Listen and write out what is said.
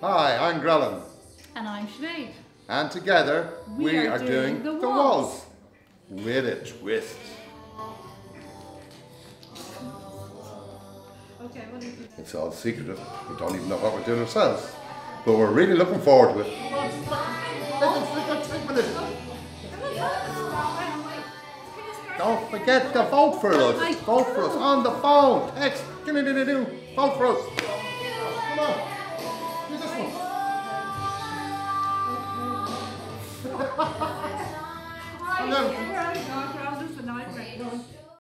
Hi, I'm Grellan, And I'm Sinead. and together we, We are, are doing, doing The the. Woz with a twist. Okay, what do you think? It's all secretive. We don't even know what we're doing ourselves, but we're really looking forward to it. Don't forget to vote for oh us. Vote for us on the phone. Text. Vote for us. Come on. We're out